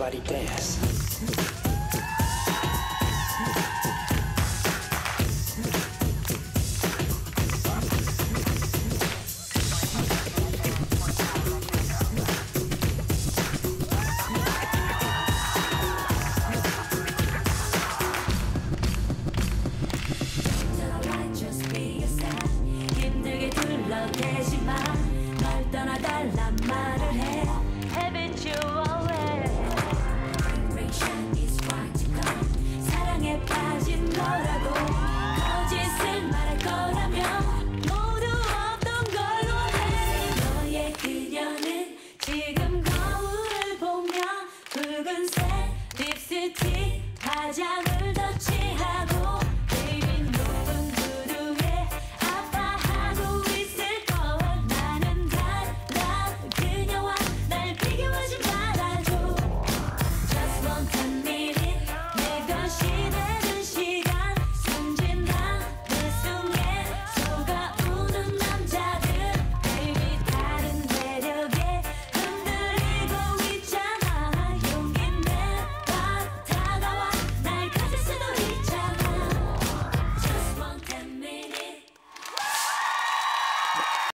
everybody dance.